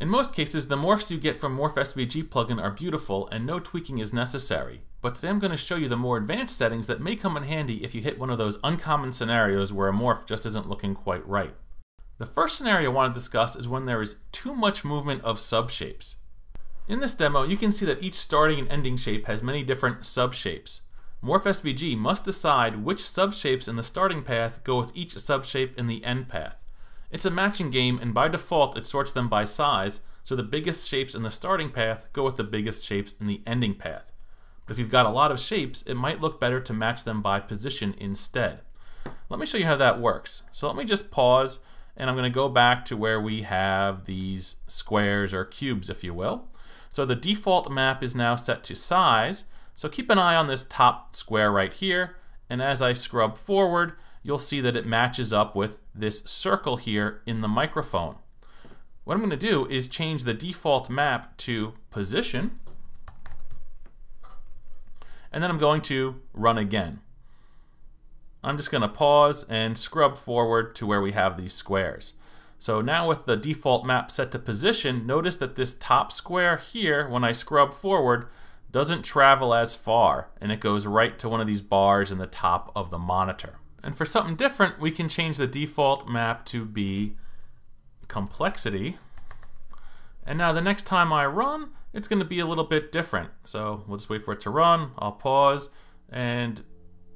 In most cases, the morphs you get from MorphSVG plugin are beautiful and no tweaking is necessary. But today I'm going to show you the more advanced settings that may come in handy if you hit one of those uncommon scenarios where a morph just isn't looking quite right. The first scenario I want to discuss is when there is too much movement of subshapes. In this demo, you can see that each starting and ending shape has many different subshapes. MorphSVG must decide which subshapes in the starting path go with each subshape in the end path. It's a matching game, and by default, it sorts them by size, so the biggest shapes in the starting path go with the biggest shapes in the ending path. But if you've got a lot of shapes, it might look better to match them by position instead. Let me show you how that works. So let me just pause, and I'm going to go back to where we have these squares or cubes, if you will. So the default map is now set to size, so keep an eye on this top square right here, and as I scrub forward, you'll see that it matches up with this circle here in the microphone. What I'm going to do is change the default map to position, and then I'm going to run again. I'm just going to pause and scrub forward to where we have these squares. So now with the default map set to position, notice that this top square here, when I scrub forward, doesn't travel as far, and it goes right to one of these bars in the top of the monitor. And for something different, we can change the default map to be complexity. And now the next time I run, it's going to be a little bit different. So we'll just wait for it to run. I'll pause and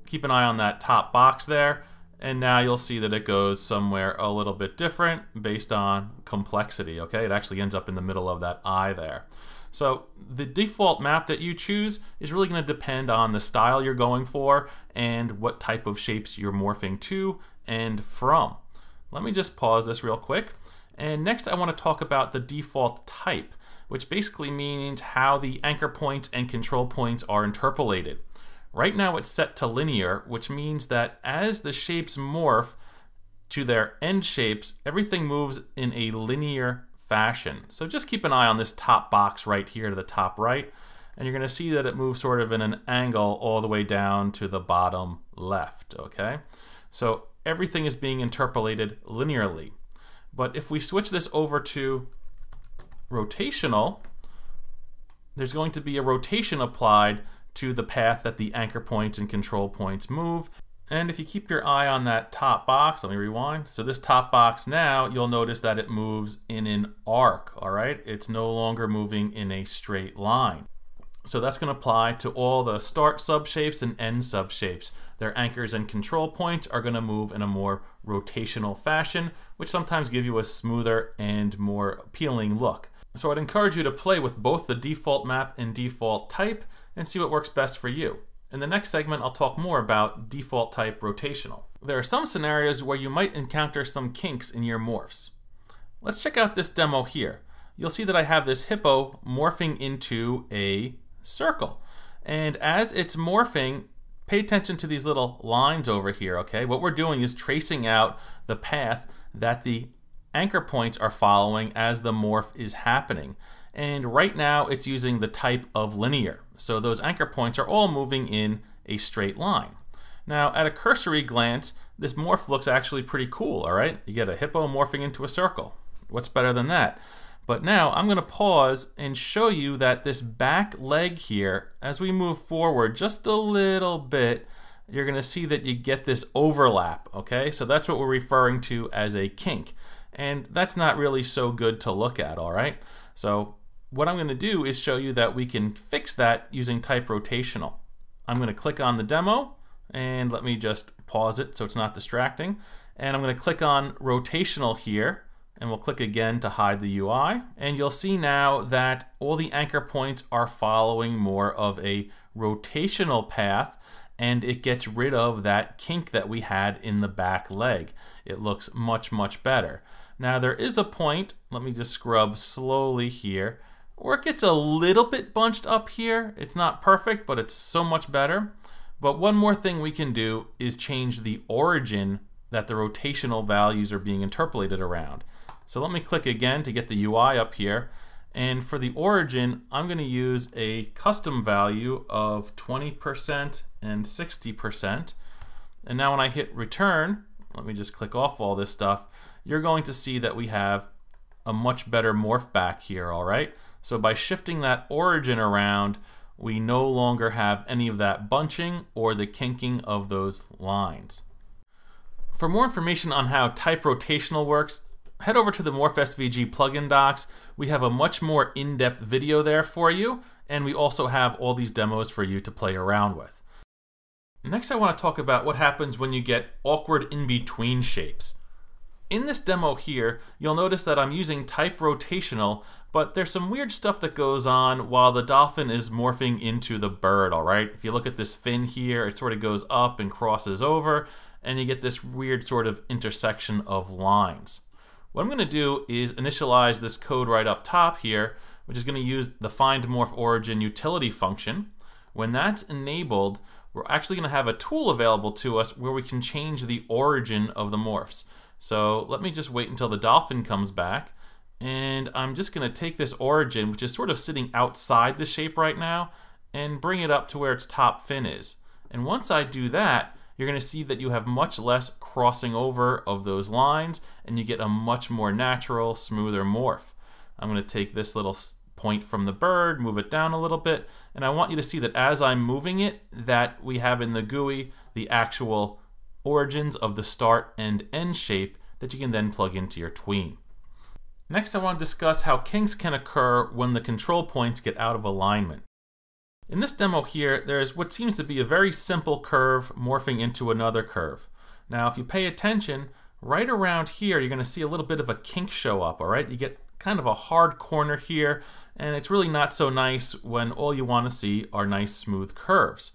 keep an eye on that top box there. And now you'll see that it goes somewhere a little bit different based on complexity, okay? It actually ends up in the middle of that eye there. So the default map that you choose is really going to depend on the style you're going for and what type of shapes you're morphing to and from. Let me just pause this real quick. And next I want to talk about the default type, which basically means how the anchor points and control points are interpolated. Right now it's set to linear, which means that as the shapes morph to their end shapes, everything moves in a linear fashion. So just keep an eye on this top box right here to the top right, and you're going to see that it moves sort of in an angle all the way down to the bottom left, okay? So everything is being interpolated linearly. But if we switch this over to rotational, there's going to be a rotation applied to the path that the anchor points and control points move, and if you keep your eye on that top box, let me rewind. So this top box now, you'll notice that it moves in an arc, all right? It's no longer moving in a straight line. So that's going to apply to all the start subshapes and end subshapes. Their anchors and control points are going to move in a more rotational fashion, which sometimes give you a smoother and more appealing look. So I'd encourage you to play with both the default map and default type and see what works best for you. In the next segment, I'll talk more about default type rotational. There are some scenarios where you might encounter some kinks in your morphs. Let's check out this demo here. You'll see that I have this hippo morphing into a circle. And as it's morphing, pay attention to these little lines over here, okay? What we're doing is tracing out the path that the anchor points are following as the morph is happening. And right now it's using the type of linear. So those anchor points are all moving in a straight line. Now, at a cursory glance, this morph looks actually pretty cool, all right? You get a hippo morphing into a circle. What's better than that? But now I'm going to pause and show you that this back leg here, as we move forward just a little bit, you're going to see that you get this overlap, okay? So that's what we're referring to as a kink. And that's not really so good to look at, all right? So what I'm going to do is show you that we can fix that using type rotational. I'm going to click on the demo and let me just pause it so it's not distracting. And I'm going to click on rotational here and we'll click again to hide the UI. And you'll see now that all the anchor points are following more of a rotational path and it gets rid of that kink that we had in the back leg. It looks much, much better. Now there is a point, let me just scrub slowly here, or it gets a little bit bunched up here. It's not perfect, but it's so much better. But one more thing we can do is change the origin that the rotational values are being interpolated around. So let me click again to get the UI up here. And for the origin, I'm going to use a custom value of 20% and 60%. And now when I hit return, let me just click off all this stuff, you're going to see that we have a much better morph back here, all right? So by shifting that origin around, we no longer have any of that bunching or the kinking of those lines. For more information on how type rotational works, head over to the Morph SVG plugin docs. We have a much more in-depth video there for you, and we also have all these demos for you to play around with. Next I want to talk about what happens when you get awkward in-between shapes. In this demo here, you'll notice that I'm using type rotational, but there's some weird stuff that goes on while the dolphin is morphing into the bird, alright? If you look at this fin here, it sort of goes up and crosses over, and you get this weird sort of intersection of lines. What I'm going to do is initialize this code right up top here, which is going to use the find morph origin utility function. When that's enabled, we're actually going to have a tool available to us where we can change the origin of the morphs. So let me just wait until the dolphin comes back. And I'm just going to take this origin, which is sort of sitting outside the shape right now, and bring it up to where its top fin is. And once I do that, you're going to see that you have much less crossing over of those lines, and you get a much more natural, smoother morph. I'm going to take this little point from the bird, move it down a little bit, and I want you to see that as I'm moving it, that we have in the GUI the actual origins of the start and end shape that you can then plug into your tween. Next I want to discuss how kinks can occur when the control points get out of alignment. In this demo here, there is what seems to be a very simple curve morphing into another curve. Now if you pay attention, right around here you're going to see a little bit of a kink show up, alright? You get kind of a hard corner here, and it's really not so nice when all you want to see are nice smooth curves.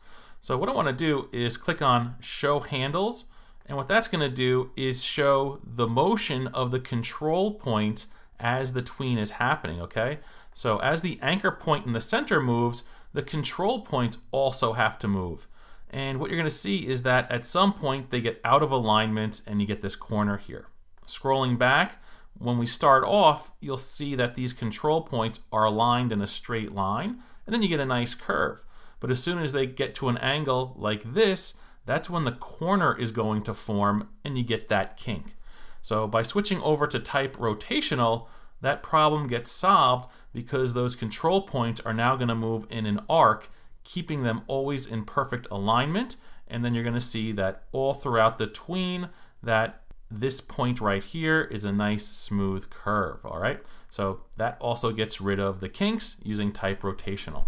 So what I want to do is click on Show Handles, and what that's going to do is show the motion of the control point as the tween is happening, okay? So as the anchor point in the center moves, the control points also have to move. And what you're going to see is that at some point they get out of alignment and you get this corner here. Scrolling back, when we start off, you'll see that these control points are aligned in a straight line, and then you get a nice curve. But as soon as they get to an angle like this, that's when the corner is going to form and you get that kink. So by switching over to type rotational, that problem gets solved because those control points are now going to move in an arc, keeping them always in perfect alignment. And then you're going to see that all throughout the tween, that this point right here is a nice smooth curve, all right? So that also gets rid of the kinks using type rotational.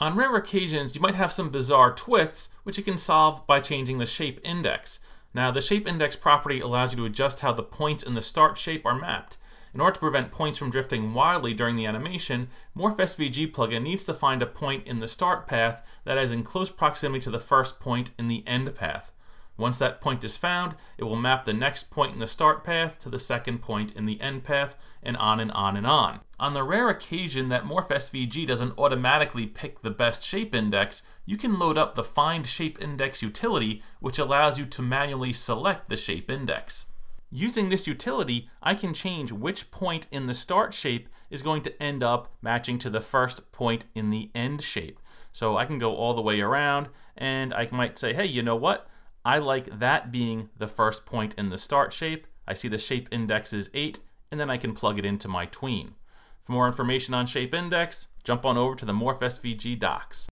On rare occasions, you might have some bizarre twists, which you can solve by changing the shape index. Now, the shape index property allows you to adjust how the points in the start shape are mapped. In order to prevent points from drifting wildly during the animation, Morph SVG plugin needs to find a point in the start path that is in close proximity to the first point in the end path. Once that point is found, it will map the next point in the start path to the second point in the end path, and on and on and on. On the rare occasion that Morph SVG doesn't automatically pick the best shape index, you can load up the Find Shape Index utility, which allows you to manually select the shape index. Using this utility, I can change which point in the start shape is going to end up matching to the first point in the end shape. So I can go all the way around, and I might say, hey, you know what? I like that being the first point in the start shape. I see the shape index is 8, and then I can plug it into my tween. For more information on shape index, jump on over to the Morph SVG docs.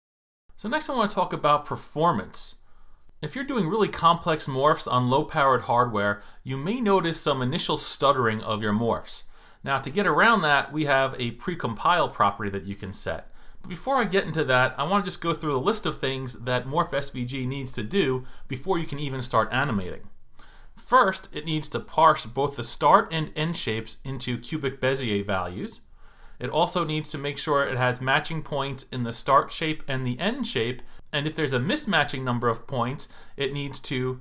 So next I want to talk about performance. If you're doing really complex morphs on low-powered hardware, you may notice some initial stuttering of your morphs. Now to get around that, we have a precompile property that you can set. Before I get into that, I want to just go through a list of things that Morph SVG needs to do before you can even start animating. First, it needs to parse both the start and end shapes into cubic Bezier values. It also needs to make sure it has matching points in the start shape and the end shape, and if there's a mismatching number of points, it needs to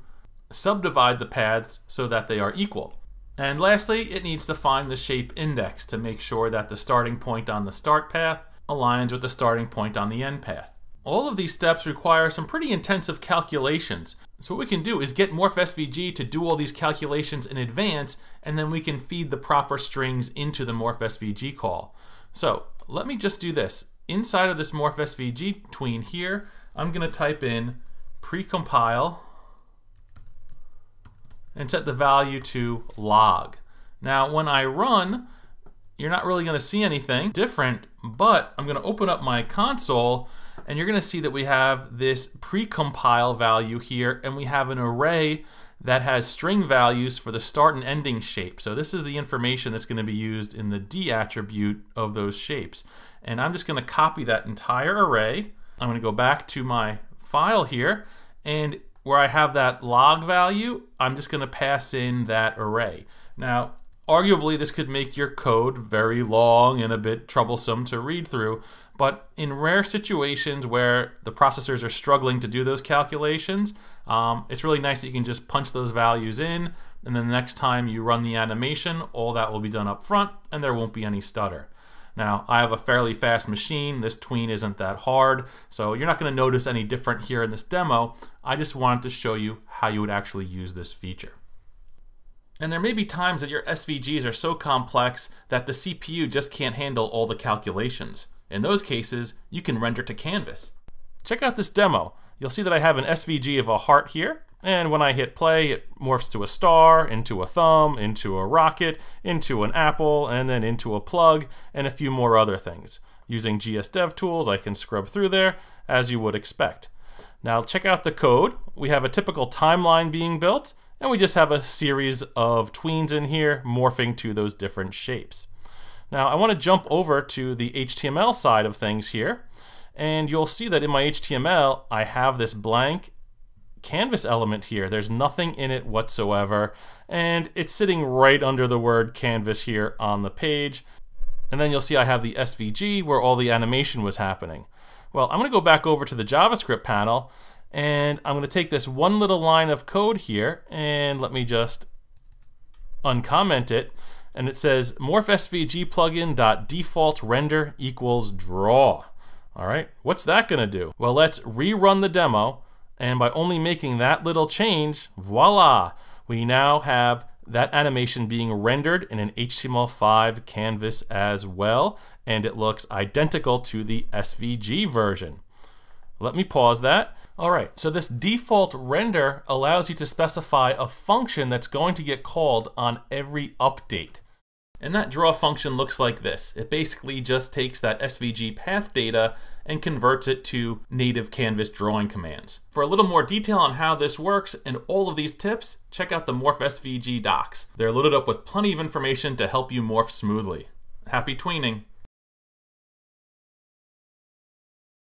subdivide the paths so that they are equal. And lastly, it needs to find the shape index to make sure that the starting point on the start path aligns with the starting point on the end path. All of these steps require some pretty intensive calculations. So what we can do is get Morph SVG to do all these calculations in advance, and then we can feed the proper strings into the Morph SVG call. So let me just do this. Inside of this Morph SVG tween here, I'm going to type in precompile and set the value to log. Now when I run, you're not really going to see anything different, but I'm going to open up my console and you're going to see that we have this precompile value here and we have an array that has string values for the start and ending shape. So this is the information that's going to be used in the D attribute of those shapes. And I'm just going to copy that entire array. I'm going to go back to my file here and where I have that log value, I'm just going to pass in that array. Now, arguably this could make your code very long and a bit troublesome to read through, but in rare situations where the processors are struggling to do those calculations, um, it's really nice that you can just punch those values in, and then the next time you run the animation, all that will be done up front, and there won't be any stutter. Now, I have a fairly fast machine. This tween isn't that hard, so you're not going to notice any different here in this demo. I just wanted to show you how you would actually use this feature. And there may be times that your SVGs are so complex that the CPU just can't handle all the calculations. In those cases, you can render to canvas. Check out this demo. You'll see that I have an SVG of a heart here, and when I hit play, it morphs to a star, into a thumb, into a rocket, into an apple, and then into a plug, and a few more other things. Using GSDevTools, I can scrub through there, as you would expect. Now check out the code. We have a typical timeline being built, and we just have a series of tweens in here morphing to those different shapes. Now I want to jump over to the HTML side of things here, and you'll see that in my HTML, I have this blank canvas element here. There's nothing in it whatsoever, and it's sitting right under the word canvas here on the page. And then you'll see I have the SVG where all the animation was happening. Well, I'm going to go back over to the JavaScript panel, and I'm going to take this one little line of code here, and let me just uncomment it. And it says morph svg plugin dot default render equals draw. All right, what's that going to do? Well, let's rerun the demo and by only making that little change, voila, we now have that animation being rendered in an HTML5 canvas as well, and it looks identical to the SVG version. Let me pause that. All right, so this default render allows you to specify a function that's going to get called on every update. And that draw function looks like this. It basically just takes that SVG path data and converts it to native canvas drawing commands. For a little more detail on how this works and all of these tips, check out the Morph SVG docs. They're loaded up with plenty of information to help you morph smoothly. Happy tweening!